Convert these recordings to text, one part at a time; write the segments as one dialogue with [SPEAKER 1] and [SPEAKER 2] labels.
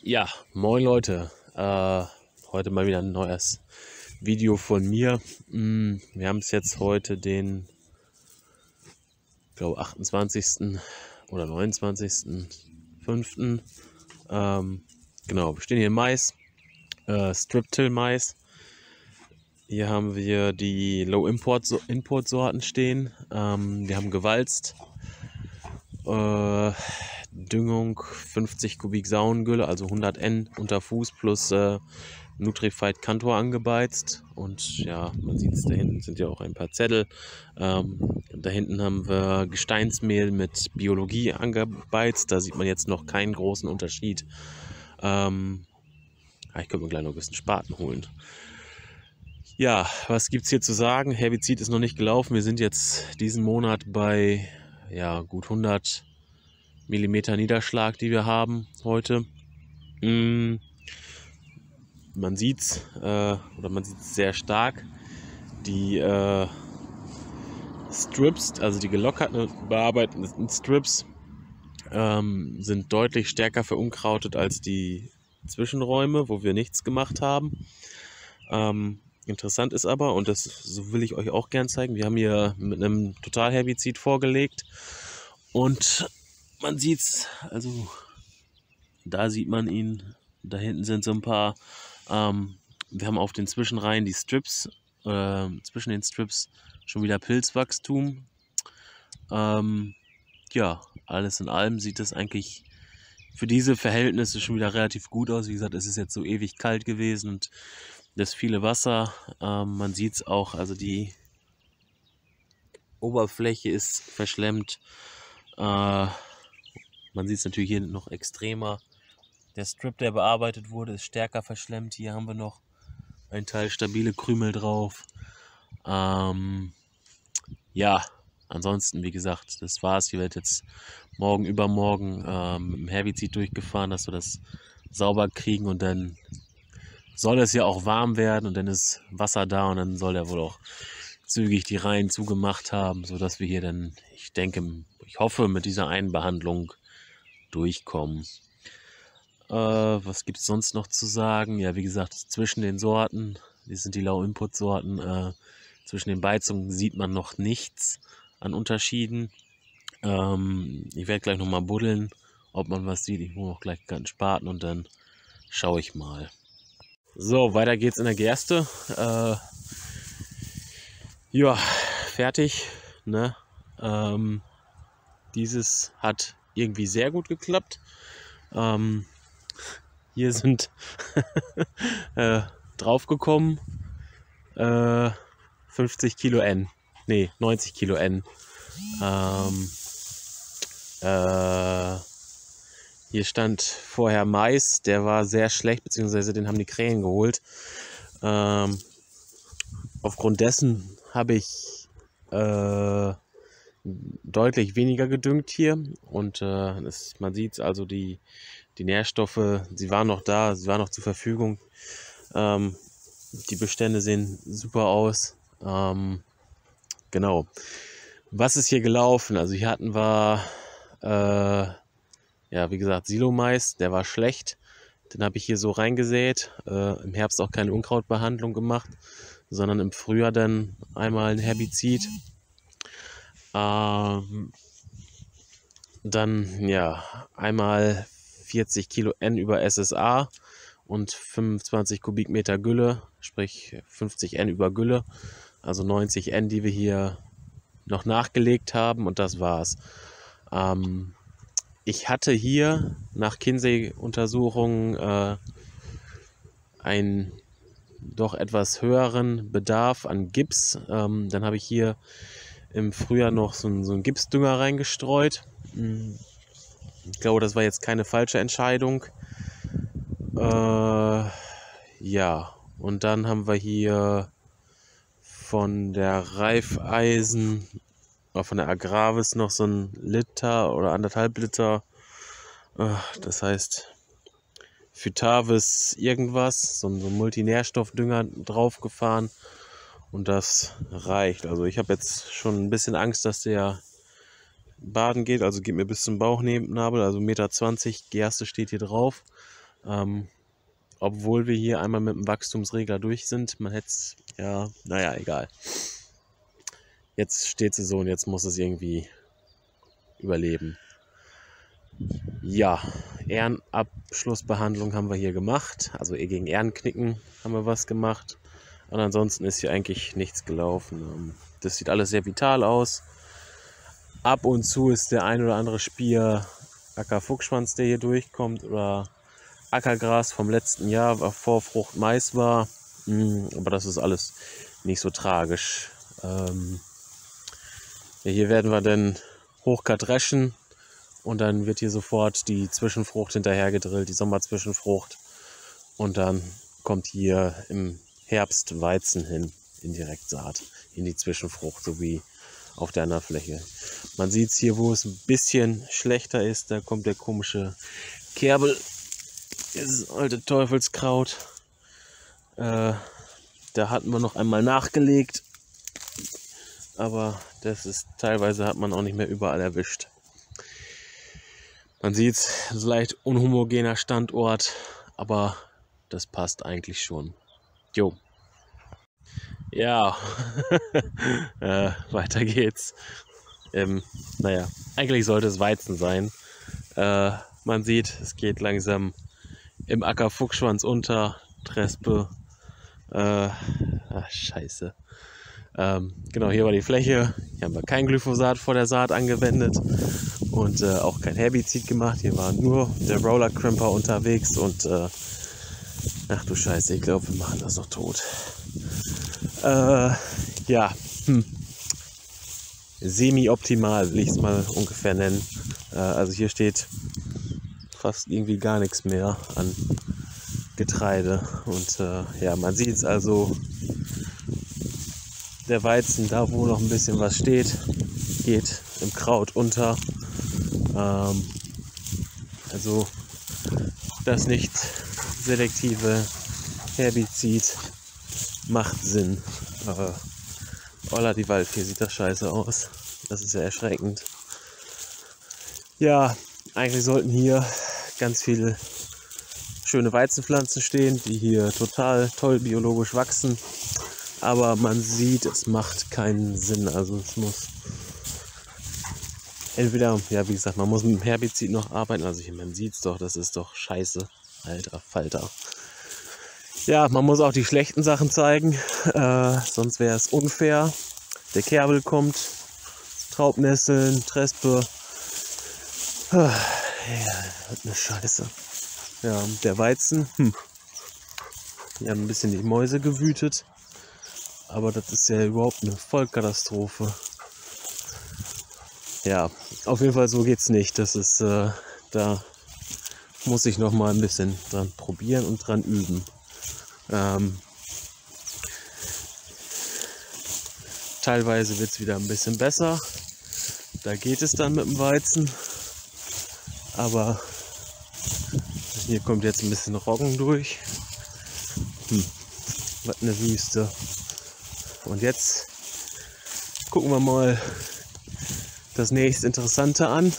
[SPEAKER 1] Ja, moin Leute. Äh, heute mal wieder ein neues Video von mir. Mm, Wir haben es jetzt heute den, glaube, 28. oder 29.05. Ähm, genau, wir stehen hier im Mais, äh, Strip-Till Mais. Hier haben wir die Low-Import-Sorten stehen. Ähm, wir haben gewalzt. Äh, Düngung 50 Kubik Saungülle, also 100 N unter Fuß plus äh, Nutrified Cantor angebeizt. Und ja, man sieht es, da hinten sind ja auch ein paar Zettel. Ähm, da hinten haben wir Gesteinsmehl mit Biologie angebeizt. Da sieht man jetzt noch keinen großen Unterschied. Ähm, ja, ich könnte mir gleich noch ein bisschen Spaten holen. Ja, was gibt es hier zu sagen? Herbizid ist noch nicht gelaufen. Wir sind jetzt diesen Monat bei ja, gut 100 Millimeter Niederschlag, die wir haben heute. Mm, man sieht es, äh, oder man sieht sehr stark. Die äh, Strips, also die gelockerten, bearbeiteten Strips, ähm, sind deutlich stärker verunkrautet als die Zwischenräume, wo wir nichts gemacht haben. Ähm, Interessant ist aber, und das so will ich euch auch gern zeigen, wir haben hier mit einem Totalherbizid vorgelegt und man sieht es, also da sieht man ihn, da hinten sind so ein paar, ähm, wir haben auf den Zwischenreihen die Strips, äh, zwischen den Strips schon wieder Pilzwachstum. Ähm, ja, alles in allem sieht das eigentlich für diese Verhältnisse schon wieder relativ gut aus. Wie gesagt, es ist jetzt so ewig kalt gewesen und das viele Wasser. Ähm, man sieht es auch, also die Oberfläche ist verschlemmt. Äh, man sieht es natürlich hier noch extremer. Der Strip, der bearbeitet wurde, ist stärker verschlemmt. Hier haben wir noch ein Teil stabile Krümel drauf. Ähm, ja, ansonsten, wie gesagt, das war's. Hier wird jetzt morgen, übermorgen ähm, mit dem Herbizid durchgefahren, dass wir das sauber kriegen und dann soll es ja auch warm werden und dann ist Wasser da und dann soll er wohl auch zügig die Reihen zugemacht haben, sodass wir hier dann, ich denke, ich hoffe, mit dieser Einbehandlung durchkommen. Äh, was gibt es sonst noch zu sagen? Ja, wie gesagt, zwischen den Sorten, die sind die Low-Input-Sorten, äh, zwischen den Beizungen sieht man noch nichts an Unterschieden. Ähm, ich werde gleich nochmal buddeln, ob man was sieht. Ich muss auch gleich einen Spaten und dann schaue ich mal. So, weiter geht's in der Gerste. Äh, ja, fertig. Ne? Ähm, dieses hat irgendwie sehr gut geklappt. Ähm, hier sind äh, draufgekommen äh, 50 Kilo N. Ne, 90 Kilo N. Ähm, äh, hier stand vorher Mais, der war sehr schlecht, beziehungsweise den haben die Krähen geholt. Ähm, aufgrund dessen habe ich äh, deutlich weniger gedüngt hier und äh, es, man sieht also die, die Nährstoffe, sie waren noch da, sie waren noch zur Verfügung. Ähm, die Bestände sehen super aus. Ähm, genau. Was ist hier gelaufen? Also hier hatten wir äh, ja, wie gesagt, Silomais, der war schlecht. Den habe ich hier so reingesät. Äh, Im Herbst auch keine Unkrautbehandlung gemacht, sondern im Frühjahr dann einmal ein Herbizid. Ähm, dann ja, einmal 40 Kilo N über SSA und 25 Kubikmeter Gülle, sprich 50 N über Gülle, also 90 N, die wir hier noch nachgelegt haben und das war's. Ähm, ich hatte hier nach Kinsey-Untersuchungen äh, einen doch etwas höheren Bedarf an Gips. Ähm, dann habe ich hier im Frühjahr noch so, einen, so einen Gipsdünger reingestreut. Hm, ich glaube, das war jetzt keine falsche Entscheidung. Äh, ja, und dann haben wir hier von der Reifeisen war von der Agravis noch so ein Liter oder anderthalb Liter. Ah, das heißt Phytavis irgendwas, so ein, so ein Multinährstoffdünger draufgefahren. Und das reicht. Also ich habe jetzt schon ein bisschen Angst, dass der baden geht. Also geht mir bis zum Bauchnabel, also 1,20 Meter Gerste steht hier drauf. Ähm, obwohl wir hier einmal mit dem Wachstumsregler durch sind. Man hätte es, ja, naja, egal. Jetzt steht sie so und jetzt muss es irgendwie überleben. Ja, Ehrenabschlussbehandlung haben wir hier gemacht. Also gegen Ehrenknicken haben wir was gemacht. Und ansonsten ist hier eigentlich nichts gelaufen. Ähm, das sieht alles sehr vital aus. Ab und zu ist der ein oder andere Spier Ackerfuchsschwanz, der hier durchkommt, oder Ackergras vom letzten Jahr, war Vorfrucht Mais war. Hm, aber das ist alles nicht so tragisch. Ähm, ja, hier werden wir dann hochkant dreschen und dann wird hier sofort die Zwischenfrucht hinterher gedrillt, die Sommerzwischenfrucht. Und dann kommt hier im Herbst Weizen hin in Direktsaat, in die Zwischenfrucht, so wie auf der anderen Fläche. Man sieht es hier, wo es ein bisschen schlechter ist, da kommt der komische Kerbel, dieses alte Teufelskraut. Äh, da hatten wir noch einmal nachgelegt, aber das ist teilweise hat man auch nicht mehr überall erwischt. Man sieht es, leicht unhomogener Standort, aber das passt eigentlich schon. Jo. Ja, äh, weiter geht's. Ähm, naja, eigentlich sollte es Weizen sein. Äh, man sieht, es geht langsam im Acker Fuchsschwanz unter, Trespe. Äh, ach, scheiße. Ähm, genau, hier war die Fläche. Hier haben wir kein Glyphosat vor der Saat angewendet und äh, auch kein Herbizid gemacht. Hier war nur der Roller Crimper unterwegs und äh, ach du Scheiße, ich glaube, wir machen das noch tot. Äh, ja, hm. semi-optimal will ich es mal ungefähr nennen. Äh, also hier steht fast irgendwie gar nichts mehr an Getreide. Und äh, ja, man sieht es also, der Weizen, da wo noch ein bisschen was steht, geht im Kraut unter. Ähm, also das nicht selektive Herbizid macht Sinn. Äh, Olla, die Waldfee sieht das scheiße aus. Das ist ja erschreckend. Ja, eigentlich sollten hier ganz viele schöne Weizenpflanzen stehen, die hier total toll biologisch wachsen. Aber man sieht, es macht keinen Sinn. Also es muss entweder, ja wie gesagt, man muss mit dem Herbizid noch arbeiten. Also hier, man sieht es doch, das ist doch scheiße. Alter Falter. Ja, man muss auch die schlechten Sachen zeigen, äh, sonst wäre es unfair. Der Kerbel kommt, Traubnesseln, Trespe. Ja, eine Scheiße. Ja, der Weizen, hm. Die haben ein bisschen die Mäuse gewütet. Aber das ist ja überhaupt eine Vollkatastrophe. Ja, auf jeden Fall so geht's nicht. Das ist, äh, da muss ich noch mal ein bisschen dran probieren und dran üben. Ähm, teilweise wird es wieder ein bisschen besser. Da geht es dann mit dem Weizen. Aber hier kommt jetzt ein bisschen Roggen durch. Hm, was eine Wüste. Und jetzt gucken wir mal das nächste Interessante an.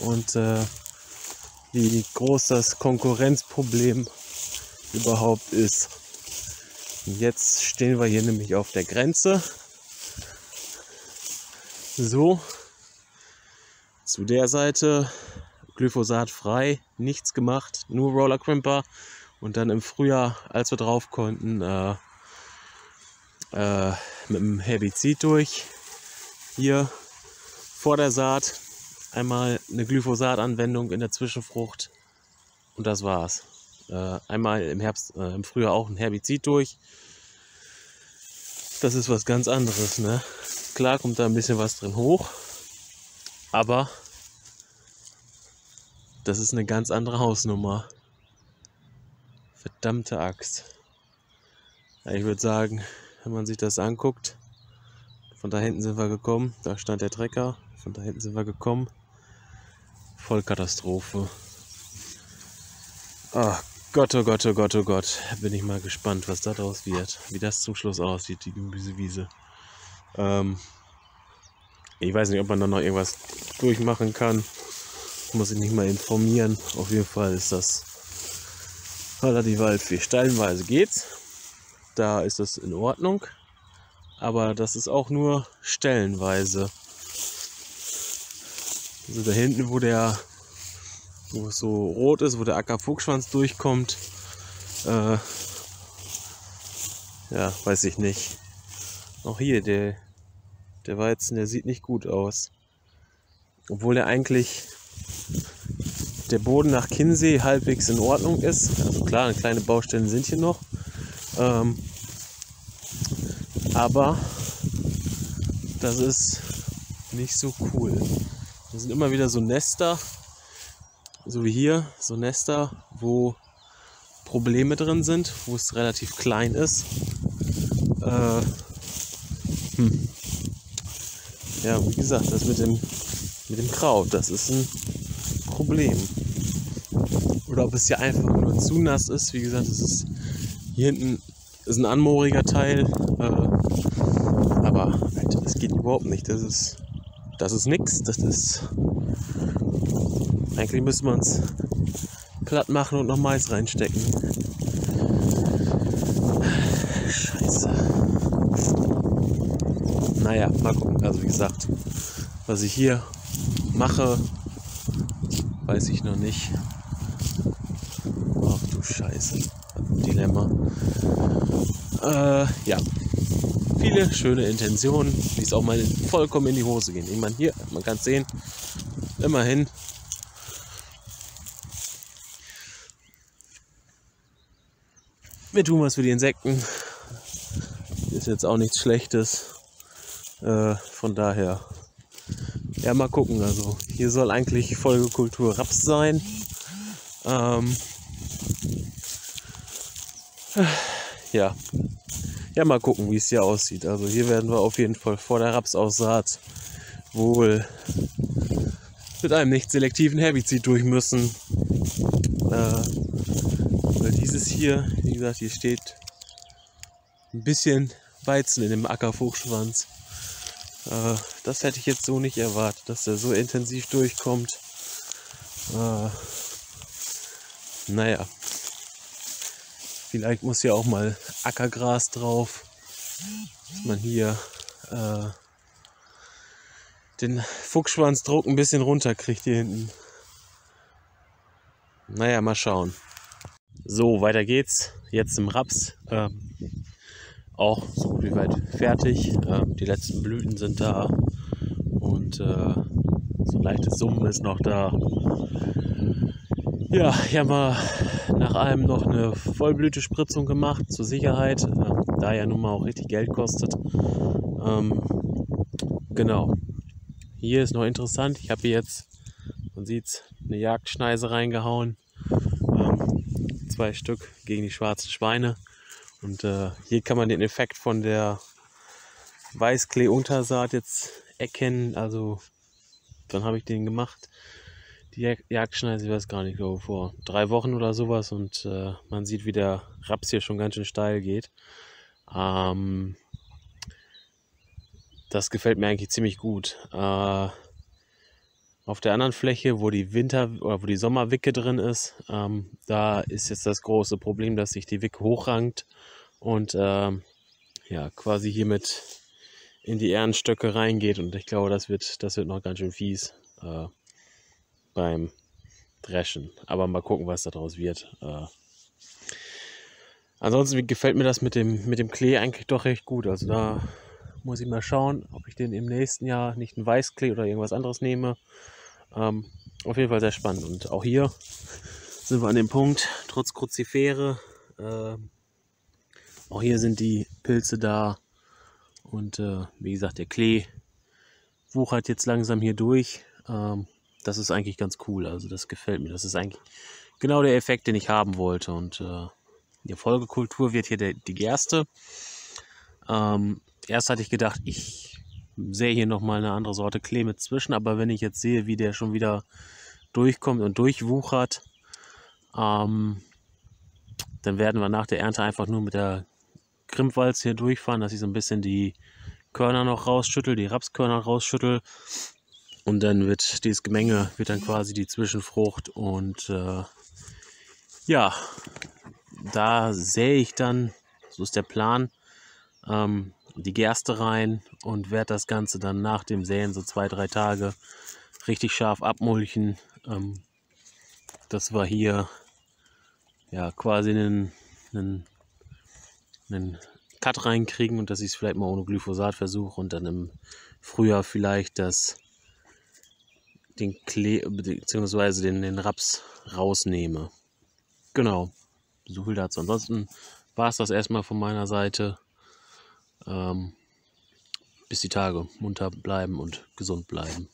[SPEAKER 1] Und äh, wie groß das Konkurrenzproblem überhaupt ist. Und jetzt stehen wir hier nämlich auf der Grenze. So, zu der Seite Glyphosat frei, nichts gemacht, nur Roller Crimper. Und dann im Frühjahr, als wir drauf konnten, äh, äh, mit dem Herbizid durch. Hier vor der Saat einmal eine Glyphosat-Anwendung in der Zwischenfrucht und das war's. Äh, einmal im Herbst, äh, im Frühjahr auch ein Herbizid durch. Das ist was ganz anderes, ne? Klar kommt da ein bisschen was drin hoch, aber das ist eine ganz andere Hausnummer. Verdammte Axt. Ich würde sagen, wenn man sich das anguckt, von da hinten sind wir gekommen, da stand der Trecker, von da hinten sind wir gekommen. Vollkatastrophe. Ach Gott, oh Gott, oh Gott, oh Gott. Bin ich mal gespannt, was daraus wird. Wie das zum Schluss aussieht, die Gemüsewiese. Ähm, ich weiß nicht, ob man da noch irgendwas durchmachen kann. muss ich nicht mal informieren. Auf jeden Fall ist das relativ weit viel. Stellenweise geht's. Da ist das in Ordnung. Aber das ist auch nur stellenweise. Also da hinten, wo der, wo es so rot ist, wo der Ackerfuchsschwanz durchkommt, äh, ja, weiß ich nicht. Auch hier, der, der Weizen, der sieht nicht gut aus. Obwohl er eigentlich der Boden nach Kinsee halbwegs in Ordnung ist. Also klar, kleine Baustellen sind hier noch. Ähm, aber das ist nicht so cool. Das sind immer wieder so Nester, so wie hier, so Nester, wo Probleme drin sind, wo es relativ klein ist. Äh, hm. Ja, wie gesagt, das mit dem, mit dem Kraut, das ist ein Problem. Oder ob es hier einfach nur zu nass ist. Wie gesagt, es ist hier hinten ist ein anmooriger Teil. Äh, aber Alter, das geht überhaupt nicht. Das ist, das ist nix. Das ist. Eigentlich müsste man es platt machen und noch Mais reinstecken. Scheiße. Naja, mal gucken. Also wie gesagt, was ich hier mache, weiß ich noch nicht. Ach du Scheiße. Dilemma. Äh, ja. Viele schöne Intentionen, die es auch mal vollkommen in die Hose gehen. Ich meine, hier, man kann es sehen, immerhin. Wir tun was für die Insekten. Ist jetzt auch nichts Schlechtes. Äh, von daher ja, mal gucken. Also hier soll eigentlich Folgekultur Raps sein. Ähm, ja. Ja, mal gucken, wie es hier aussieht. Also hier werden wir auf jeden Fall vor der Rapsaussaat wohl mit einem nicht selektiven Herbizid durch müssen. Äh, weil dieses hier, wie gesagt, hier steht ein bisschen Weizen in dem Ackerfuchsschwanz. Äh, das hätte ich jetzt so nicht erwartet, dass er so intensiv durchkommt. Äh, naja. Vielleicht muss ja auch mal Ackergras drauf, dass man hier äh, den Fuchsschwanzdruck ein bisschen runterkriegt hier hinten. Naja, mal schauen. So, weiter geht's. Jetzt im Raps. Ähm, auch so gut wie weit fertig. Ähm, die letzten Blüten sind da und äh, so ein leichtes Summen ist noch da. Ja, ich habe mal nach allem noch eine Vollblütespritzung gemacht zur Sicherheit, äh, da ja nun mal auch richtig Geld kostet. Ähm, genau. Hier ist noch interessant, ich habe jetzt, man sieht es, eine Jagdschneise reingehauen. Ähm, zwei Stück gegen die schwarzen Schweine. Und äh, hier kann man den Effekt von der Weißklee-Untersaat jetzt erkennen. Also, dann habe ich den gemacht. Die Jagdschneise, ich weiß gar nicht, glaube vor drei Wochen oder sowas. Und äh, man sieht, wie der Raps hier schon ganz schön steil geht. Ähm, das gefällt mir eigentlich ziemlich gut. Äh, auf der anderen Fläche, wo die Winter- oder wo die Sommerwicke drin ist, ähm, da ist jetzt das große Problem, dass sich die Wicke hochrankt und ähm, ja, quasi hiermit in die Ehrenstöcke reingeht. Und ich glaube, das wird, das wird noch ganz schön fies äh, beim Dreschen. Aber mal gucken, was daraus wird. Äh, ansonsten gefällt mir das mit dem, mit dem Klee eigentlich doch recht gut. Also da muss ich mal schauen, ob ich den im nächsten Jahr nicht einen Weißklee oder irgendwas anderes nehme. Ähm, auf jeden Fall sehr spannend. Und auch hier sind wir an dem Punkt, trotz Kruzifere, äh, auch hier sind die Pilze da. Und äh, wie gesagt, der Klee wuchert jetzt langsam hier durch. Ähm, das ist eigentlich ganz cool. Also das gefällt mir. Das ist eigentlich genau der Effekt, den ich haben wollte. Und äh, die Folgekultur wird hier der, die Gerste. Ähm, erst hatte ich gedacht, ich sehe hier nochmal eine andere Sorte Klee mit zwischen. Aber wenn ich jetzt sehe, wie der schon wieder durchkommt und durchwuchert, ähm, dann werden wir nach der Ernte einfach nur mit der Grimmwalz hier durchfahren, dass ich so ein bisschen die Körner noch rausschüttel, die Rapskörner rausschüttel. Und dann wird dieses Gemenge, wird dann quasi die Zwischenfrucht. Und äh, ja, da sähe ich dann, so ist der Plan, ähm, die Gerste rein und werde das Ganze dann nach dem Säen so zwei, drei Tage richtig scharf abmulchen, ähm, dass wir hier ja quasi einen, einen, einen Cut reinkriegen und dass ich es vielleicht mal ohne Glyphosat versuche und dann im Frühjahr vielleicht das den Klee beziehungsweise den, den Raps rausnehme. Genau, so viel dazu. Ansonsten war es das erstmal von meiner Seite. Ähm, bis die Tage munter bleiben und gesund bleiben.